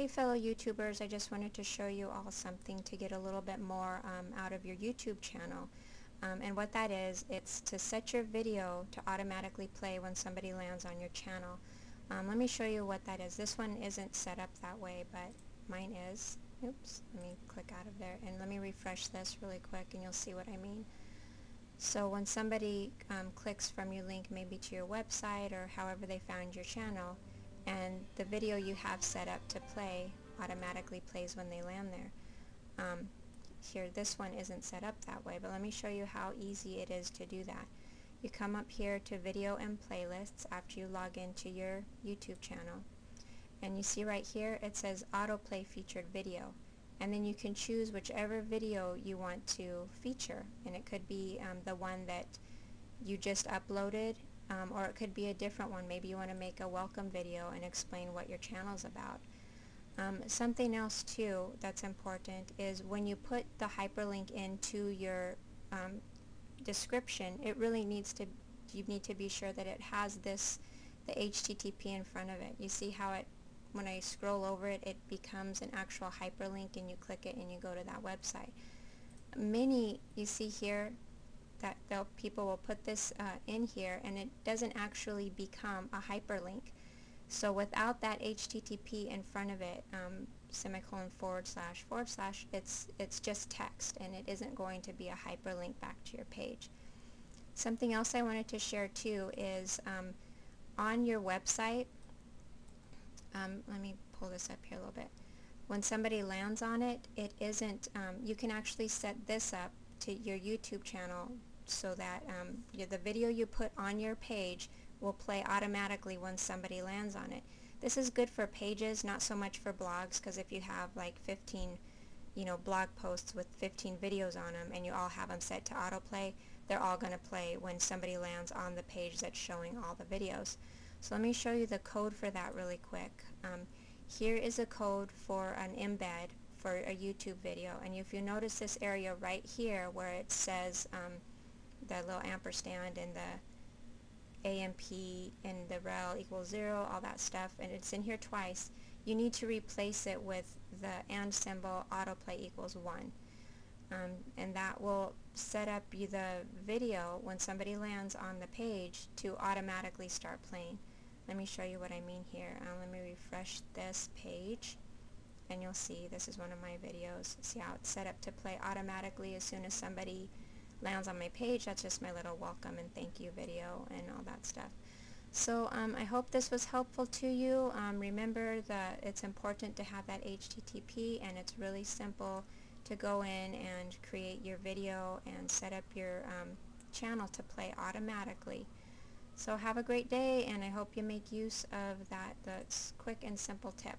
Hey fellow YouTubers, I just wanted to show you all something to get a little bit more um, out of your YouTube channel. Um, and what that is, it's to set your video to automatically play when somebody lands on your channel. Um, let me show you what that is. This one isn't set up that way, but mine is. Oops, let me click out of there and let me refresh this really quick and you'll see what I mean. So when somebody um, clicks from your link maybe to your website or however they found your channel, and the video you have set up to play automatically plays when they land there. Um, here this one isn't set up that way but let me show you how easy it is to do that. You come up here to video and playlists after you log into your YouTube channel and you see right here it says autoplay featured video and then you can choose whichever video you want to feature and it could be um, the one that you just uploaded um, or it could be a different one. Maybe you want to make a welcome video and explain what your channel is about. Um, something else too that's important is when you put the hyperlink into your um, description, it really needs to, you need to be sure that it has this, the HTTP in front of it. You see how it, when I scroll over it, it becomes an actual hyperlink and you click it and you go to that website. Many, you see here, that people will put this uh, in here and it doesn't actually become a hyperlink. So without that HTTP in front of it, um, semicolon forward slash forward slash, it's, it's just text and it isn't going to be a hyperlink back to your page. Something else I wanted to share too is um, on your website, um, let me pull this up here a little bit. When somebody lands on it, it isn't, um, you can actually set this up to your YouTube channel so that um, the video you put on your page will play automatically when somebody lands on it. This is good for pages, not so much for blogs, because if you have like 15 you know, blog posts with 15 videos on them and you all have them set to autoplay, they're all going to play when somebody lands on the page that's showing all the videos. So let me show you the code for that really quick. Um, here is a code for an embed for a YouTube video and if you notice this area right here where it says um, the little ampersand and the AMP and the rel equals 0, all that stuff, and it's in here twice, you need to replace it with the and symbol autoplay equals 1. Um, and that will set up the video when somebody lands on the page to automatically start playing. Let me show you what I mean here. Uh, let me refresh this page and you'll see this is one of my videos. See how it's set up to play automatically as soon as somebody lands on my page, that's just my little welcome and thank you video and all that stuff. So um, I hope this was helpful to you. Um, remember that it's important to have that HTTP and it's really simple to go in and create your video and set up your um, channel to play automatically. So have a great day and I hope you make use of that, that quick and simple tip.